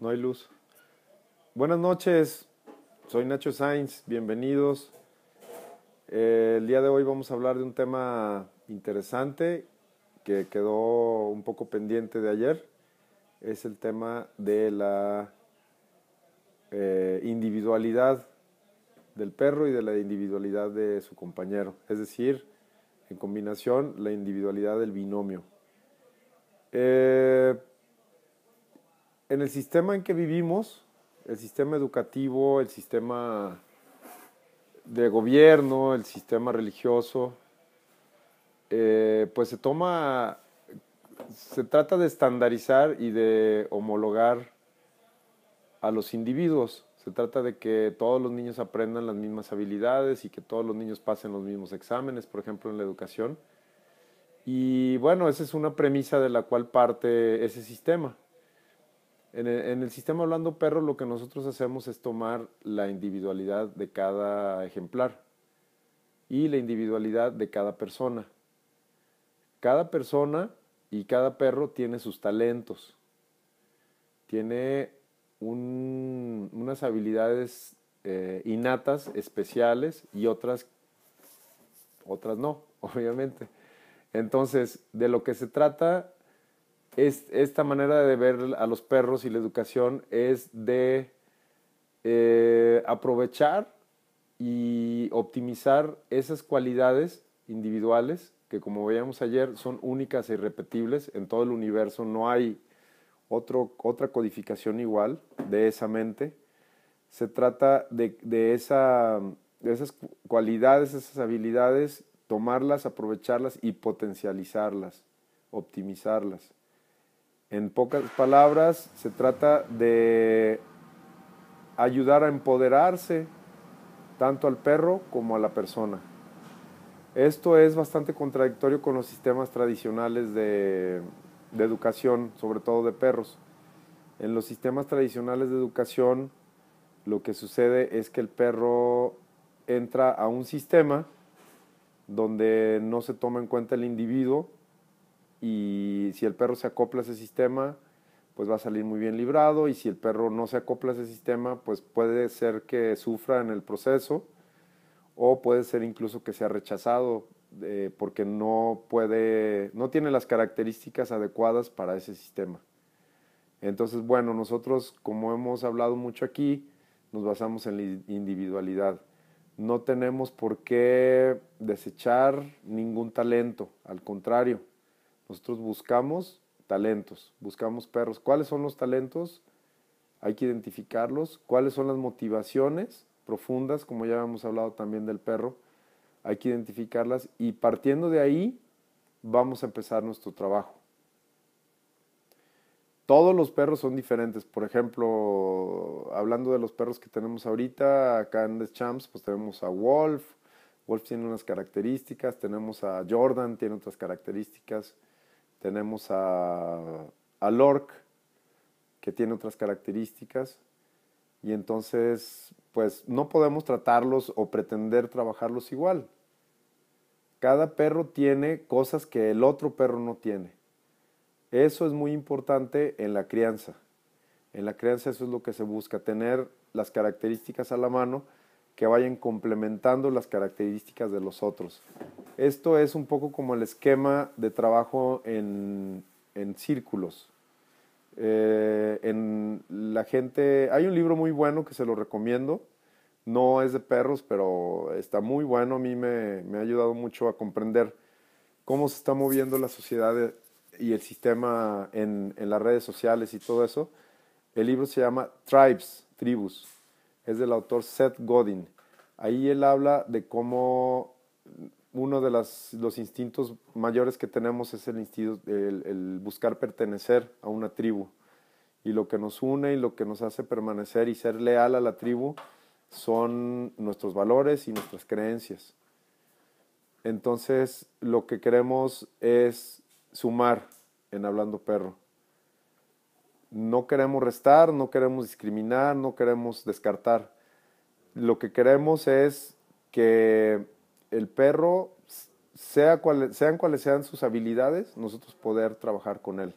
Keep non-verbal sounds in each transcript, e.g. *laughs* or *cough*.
no hay luz. Buenas noches, soy Nacho Sainz, bienvenidos. Eh, el día de hoy vamos a hablar de un tema interesante que quedó un poco pendiente de ayer. Es el tema de la eh, individualidad del perro y de la individualidad de su compañero. Es decir, en combinación, la individualidad del binomio. Eh, en el sistema en que vivimos, el sistema educativo, el sistema de gobierno, el sistema religioso, eh, pues se toma, se trata de estandarizar y de homologar a los individuos. Se trata de que todos los niños aprendan las mismas habilidades y que todos los niños pasen los mismos exámenes, por ejemplo, en la educación. Y bueno, esa es una premisa de la cual parte ese sistema. En el, sistema Hablando Perro lo que nosotros hacemos es tomar la individualidad de cada ejemplar y la individualidad de cada persona. Cada persona y cada perro tiene sus talentos, tiene unas habilidades eh, innatas, especiales y otras, otras no, *laughs* obviamente. Entonces, de lo que se trata es, esta manera de ver a los perros y la educación es de eh, aprovechar y optimizar esas cualidades individuales que como veíamos ayer son únicas e irrepetibles en todo el universo, no hay otro, otra codificación igual de esa mente. Se trata de, de, esa, de esas cualidades, esas habilidades, tomarlas, aprovecharlas y potencializarlas, optimizarlas. En pocas palabras, se trata de ayudar a empoderarse tanto al perro como a la persona. Esto es bastante contradictorio con los sistemas tradicionales de, educación, sobre todo de perros. En los sistemas tradicionales de educación, lo que sucede es que el perro entra a un sistema donde no se toma en cuenta el individuo, y si el perro se acopla a ese sistema, pues va a salir muy bien librado y si el perro no se acopla a ese sistema, pues puede ser que sufra en el proceso o puede ser incluso que sea rechazado eh, porque no puede, no tiene las características adecuadas para ese sistema. Entonces, bueno, nosotros, como hemos hablado mucho aquí, nos basamos en la individualidad. No tenemos por qué desechar ningún talento, al contrario, nosotros buscamos talentos, buscamos perros. ¿Cuáles son los talentos? Hay que identificarlos. ¿Cuáles son las motivaciones profundas? Como ya hemos hablado también del perro. Hay que identificarlas y partiendo de ahí vamos a empezar nuestro trabajo. Todos los perros son diferentes. Por ejemplo, hablando de los perros que tenemos ahorita, acá en The Champs, pues tenemos a Wolf. Wolf tiene unas características. Tenemos a Jordan, tiene otras características tenemos a, a Lork, que tiene otras características, y entonces, pues no podemos tratarlos o pretender trabajarlos igual. Cada perro tiene cosas que el otro perro no tiene. Eso es muy importante en la crianza. En la crianza eso es lo que se busca, tener las características a la mano que vayan complementando las características de los otros. Esto es un poco como el esquema de trabajo en, círculos. Eh, en la gente, hay un libro muy bueno que se lo recomiendo, no es de perros, pero está muy bueno, a mí me, ha ayudado mucho a comprender cómo se está moviendo la sociedad y el sistema en, en las redes sociales y todo eso. El libro se llama Tribes, Tribus, es del autor Seth Godin. Ahí él habla de cómo uno de los instintos mayores que tenemos es el, instinto, el, buscar pertenecer a una tribu. Y lo que nos une y lo que nos hace permanecer y ser leal a la tribu son nuestros valores y nuestras creencias. Entonces, lo que queremos es sumar en Hablando Perro. No queremos restar, no queremos discriminar, no queremos descartar. Lo que queremos es que el perro, sea sean cuales sean sus habilidades, nosotros poder trabajar con él.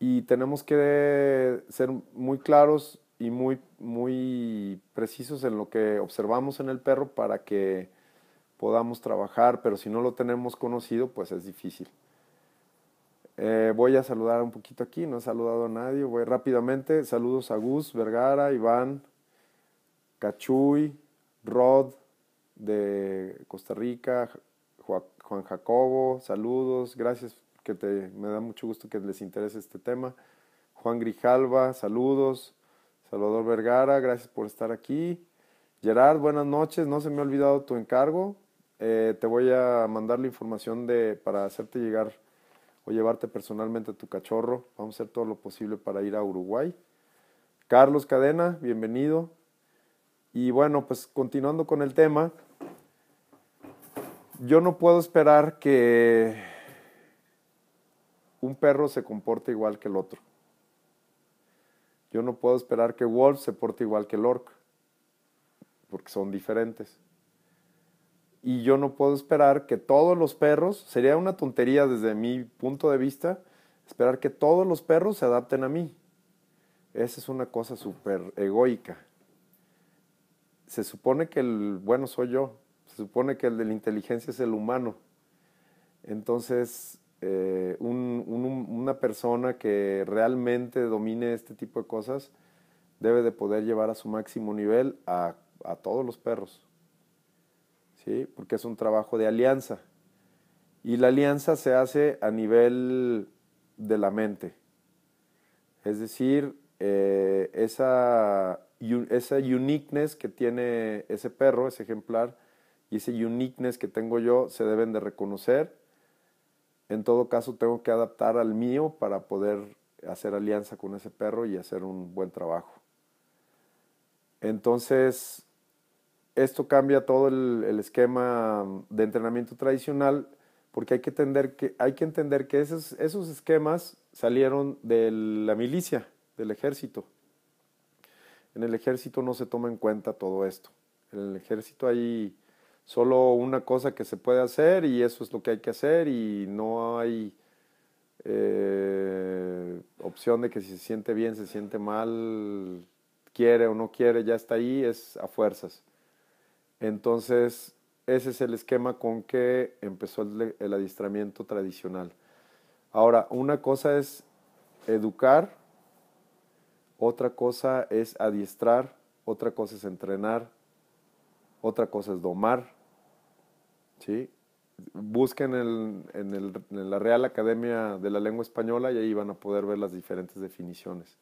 y tenemos que ser muy claros y muy, muy precisos en lo que observamos en el perro para que podamos trabajar, pero si no lo tenemos conocido, pues es difícil. Eh, voy a saludar un poquito aquí, no he saludado a nadie, voy rápidamente. Saludos a Gus, Vergara, Iván, Cachuy, Rod de Costa Rica, Juan Jacobo, saludos, gracias, que te, me da mucho gusto que les interese este tema. Juan Grijalva, saludos. Salvador Vergara, gracias por estar aquí. Gerard, buenas noches, no se me ha olvidado tu encargo. Eh, te voy a mandar la información de, para hacerte llegar o llevarte personalmente a tu cachorro. Vamos a hacer todo lo posible para ir a Uruguay. Carlos Cadena, bienvenido. Y bueno, pues continuando con el tema, yo no puedo esperar que un perro se comporte igual que el otro. Yo no puedo esperar que Wolf se porte igual que el Orc, porque son diferentes. Y yo no puedo esperar que todos los perros, sería una tontería desde mi punto de vista, esperar que todos los perros se adapten a mí. Esa es una cosa súper egoica. Se supone que el bueno soy yo, se supone que el de la inteligencia es el humano. Entonces, eh, una persona que realmente domine este tipo de cosas debe de poder llevar a su máximo nivel a, a todos los perros. ¿Sí? porque es un trabajo de alianza. Y la alianza se hace a nivel de la mente. Es decir, eh, esa, esa uniqueness que tiene ese perro, ese ejemplar, y ese uniqueness que tengo yo se deben de reconocer. En todo caso, tengo que adaptar al mío para poder hacer alianza con ese perro y hacer un buen trabajo. Entonces, esto cambia todo el, esquema de entrenamiento tradicional porque hay que entender que, hay que, entender que esos, esos esquemas salieron de la milicia, del ejército. En el ejército no se toma en cuenta todo esto. En el ejército hay solo una cosa que se puede hacer y eso es lo que hay que hacer y no hay eh, opción de que si se siente bien, se siente mal, quiere o no quiere, ya está ahí, es a fuerzas. Entonces, ese es el esquema con que empezó el, adiestramiento tradicional. Ahora, una cosa es educar, otra cosa es adiestrar, otra cosa es entrenar, otra cosa es domar. ¿sí? Busquen en, la Real Academia de la Lengua Española y ahí van a poder ver las diferentes definiciones.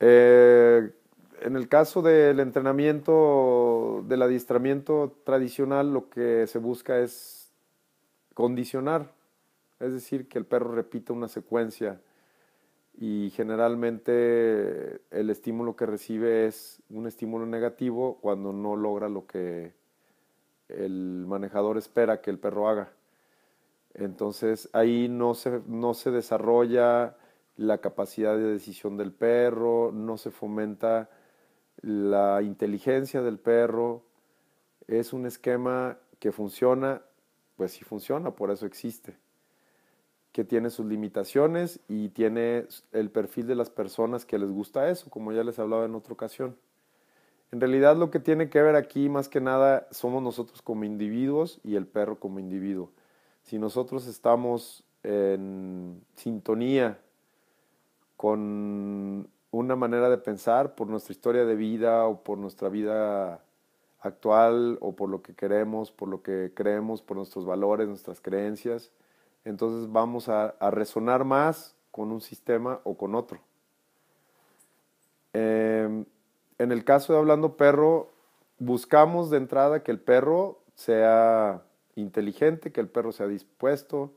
Eh, en el caso del entrenamiento, del adiestramiento tradicional, lo que se busca es condicionar, es decir, que el perro repita una secuencia y generalmente el estímulo que recibe es un estímulo negativo cuando no logra lo que el manejador espera que el perro haga. Entonces ahí no se, no se desarrolla la capacidad de decisión del perro, no se fomenta la inteligencia del perro es un esquema que funciona, pues sí funciona, por eso existe, que tiene sus limitaciones y tiene el perfil de las personas que les gusta eso, como ya les hablaba en otra ocasión. En realidad lo que tiene que ver aquí más que nada somos nosotros como individuos y el perro como individuo. Si nosotros estamos en sintonía con una manera de pensar por nuestra historia de vida o por nuestra vida actual o por lo que queremos, por lo que creemos, por nuestros valores, nuestras creencias. Entonces vamos a, resonar más con un sistema o con otro. Em, en el caso de Hablando Perro, buscamos de entrada que el perro sea inteligente, que el perro sea dispuesto,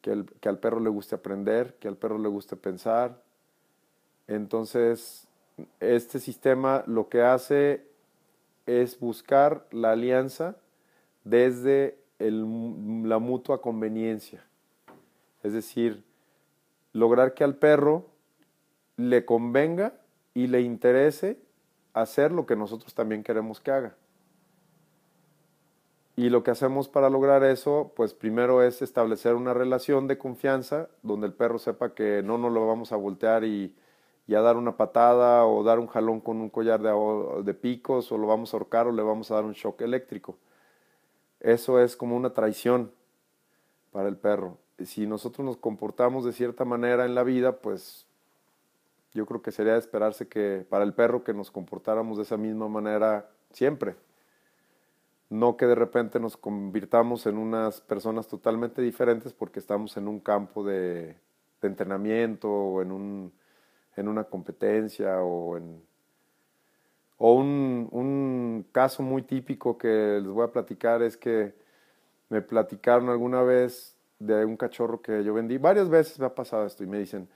que, que al perro le guste aprender, que al perro le guste pensar, entonces, este sistema lo que hace es buscar la alianza desde la mutua conveniencia. Es decir, lograr que al perro le convenga y le interese hacer lo que nosotros también queremos que haga. Y lo que hacemos para lograr eso, pues primero es establecer una relación de confianza donde el perro sepa que no nos lo vamos a voltear y, a dar una patada o dar un jalón con un collar de, de picos o lo vamos a ahorcar o le vamos a dar un shock eléctrico. Eso es como una traición para el perro. Si nosotros nos comportamos de cierta manera en la vida, pues yo creo que sería de esperarse que para el perro que nos comportáramos de esa misma manera siempre no que de repente nos convirtamos en unas personas totalmente diferentes porque estamos en un campo de, entrenamiento o en, un, en una competencia o en... O un, un caso muy típico que les voy a platicar es que me platicaron alguna vez de un cachorro que yo vendí. Varias veces me ha pasado esto y me dicen,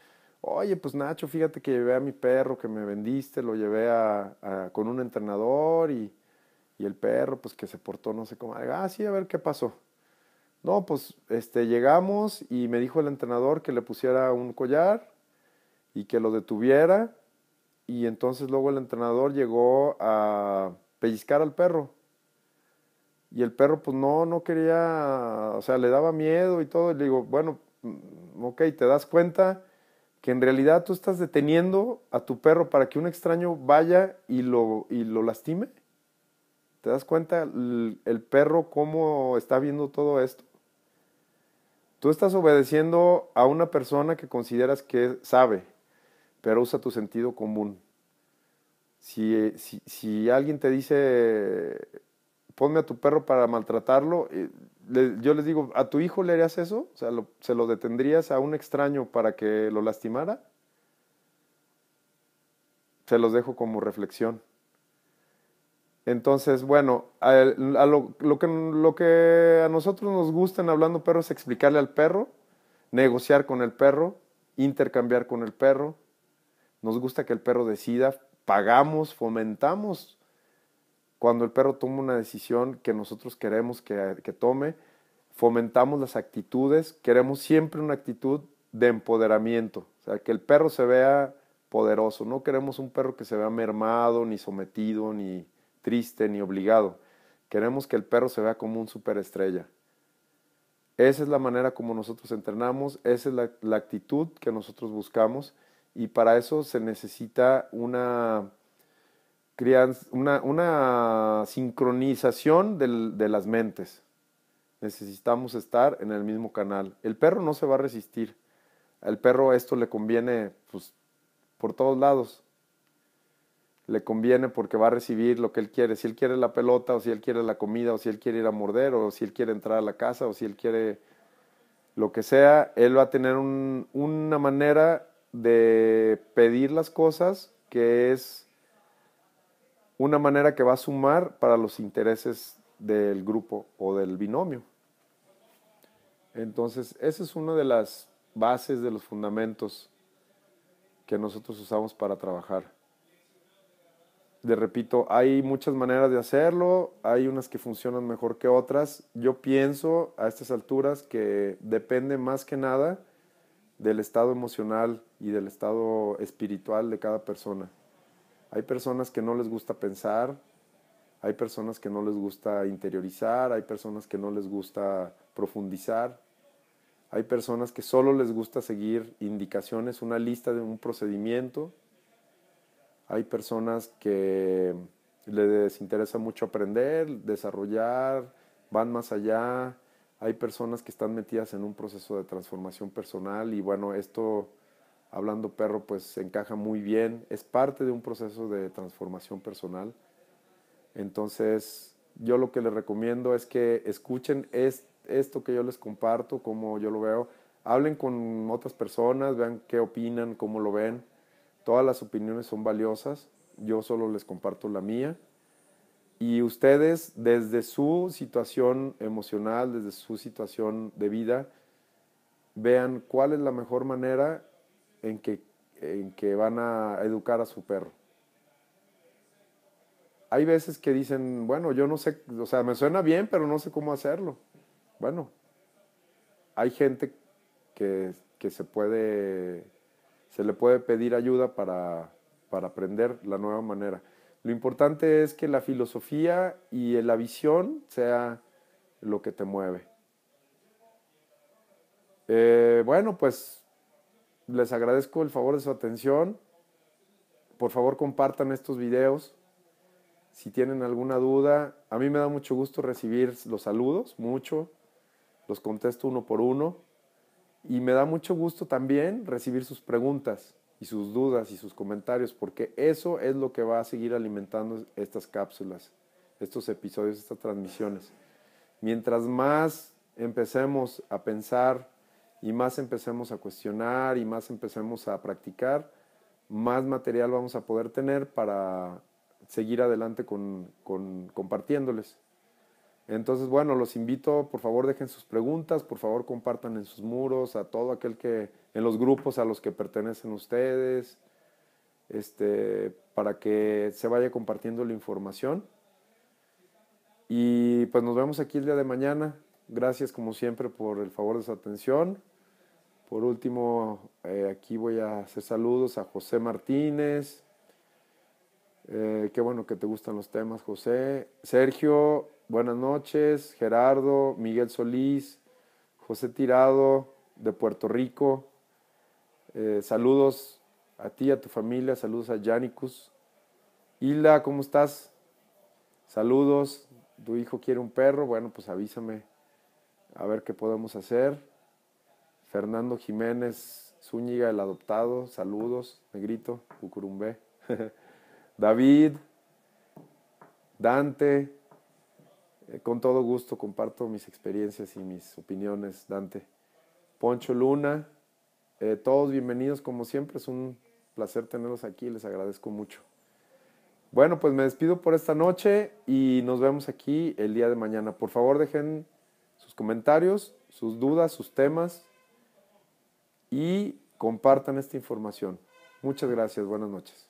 oye, pues Nacho, fíjate que llevé a mi perro que me vendiste, lo llevé a, con un entrenador y, y el perro, pues que se portó no sé cómo, ah, sí, a ver qué pasó. No, pues este, llegamos y me dijo el entrenador que le pusiera un collar y que lo detuviera. Y entonces luego el entrenador llegó a pellizcar al perro. Y el perro pues no, no quería, o sea, le daba miedo y todo. Y le digo, bueno, mm, ok, ¿te das cuenta que en realidad tú estás deteniendo a tu perro para que un extraño vaya y lo, y lo lastime? ¿Te das cuenta el, perro cómo está viendo todo esto? Tú estás obedeciendo a una persona que consideras que sabe, pero usa tu sentido común. Si, si, alguien te dice, ponme a tu perro para maltratarlo, eh, yo les digo, ¿a tu hijo le harías eso? O sea, ¿se lo detendrías a un extraño para que lo lastimara? Se los dejo como reflexión. Entonces, bueno, a, lo, que, lo que a nosotros nos gusta en Hablando Perro es explicarle al perro, negociar con el perro, intercambiar con el perro. Nos gusta que el perro decida, pagamos, fomentamos cuando el perro toma una decisión que nosotros queremos que, tome, fomentamos las actitudes, queremos siempre una actitud de empoderamiento, o sea, que el perro se vea poderoso, no queremos un perro que se vea mermado, ni sometido, ni, triste ni obligado. Queremos que el perro se vea como un superestrella. Esa es la manera como nosotros entrenamos, esa es la, actitud que nosotros buscamos y para eso se necesita una, una, una sincronización de las mentes. Necesitamos estar en el mismo canal. El perro no se va a resistir. Al perro esto le conviene pues, por todos lados le conviene porque va a recibir lo que él quiere. Si él quiere la pelota, o si él quiere la comida, o si él quiere ir a morder, o si él quiere entrar a la casa, o si él quiere lo que sea, él va a tener una manera de pedir las cosas que es una manera que va a sumar para los intereses del grupo o del binomio. Entonces, esa es una de las bases de los fundamentos que nosotros usamos para trabajar le repito, hay muchas maneras de hacerlo, hay unas que funcionan mejor que otras. Yo pienso a estas alturas que depende más que nada del estado emocional y del estado espiritual de cada persona. Hay personas que no les gusta pensar, hay personas que no les gusta interiorizar, hay personas que no les gusta profundizar, hay personas que solo les gusta seguir indicaciones, una lista de un procedimiento hay personas que les interesa mucho aprender, desarrollar, van más allá. Hay personas que están metidas en un proceso de transformación personal y bueno, esto, hablando perro, pues encaja muy bien. Es parte de un proceso de transformación personal. Entonces, yo lo que les recomiendo es que escuchen esto que yo les comparto, como yo lo veo. Hablen con otras personas, vean qué opinan, cómo lo ven Todas las opiniones son valiosas, yo solo les comparto la mía. Y ustedes, desde su situación emocional, desde su situación de vida, vean cuál es la mejor manera en que, en que van a educar a su perro. Hay veces que dicen, bueno, yo no sé, o sea, me suena bien, pero no sé cómo hacerlo. Bueno, hay gente que, que se puede se le puede pedir ayuda para, aprender la nueva manera. Lo importante es que la filosofía y la visión sea lo que te mueve. Eh, bueno, pues les agradezco el favor de su atención. Por favor, compartan estos videos. Si tienen alguna duda, a mí me da mucho gusto recibir los saludos, mucho. Los contesto uno por uno. Y me da mucho gusto también recibir sus preguntas y sus dudas y sus comentarios, porque eso es lo que va a seguir alimentando estas cápsulas, estos episodios, estas transmisiones. Mientras más empecemos a pensar y más empecemos a cuestionar y más empecemos a practicar, más material vamos a poder tener para seguir adelante con, compartiéndoles. Entonces, bueno, los invito, por favor dejen sus preguntas, por favor compartan en sus muros a todo aquel que, en los grupos a los que pertenecen ustedes, este, para que se vaya compartiendo la información. Y pues nos vemos aquí el día de mañana. Gracias como siempre por el favor de su atención. Por último, eh, aquí voy a hacer saludos a José Martínez. Eh, qué bueno que te gustan los temas, José. Sergio, buenas noches. Gerardo, Miguel Solís, José Tirado de Puerto Rico. Eh, saludos a ti, a tu familia. Saludos a Janicus. Hilda, ¿cómo estás? Saludos tu hijo quiere un perro, bueno, pues avísame a ver qué podemos hacer. Fernando Jiménez Zúñiga, el adoptado, saludos, negrito, Cucurumbé. *laughs* David, Dante, eh, con todo gusto comparto mis experiencias y mis opiniones, Dante. Poncho Luna, eh, todos bienvenidos como siempre, es un placer tenerlos aquí, les agradezco mucho. Bueno, pues me despido por esta noche y nos vemos aquí el día de mañana. Por favor, dejen sus comentarios, sus dudas, sus temas y compartan esta información. Muchas gracias. Buenas noches.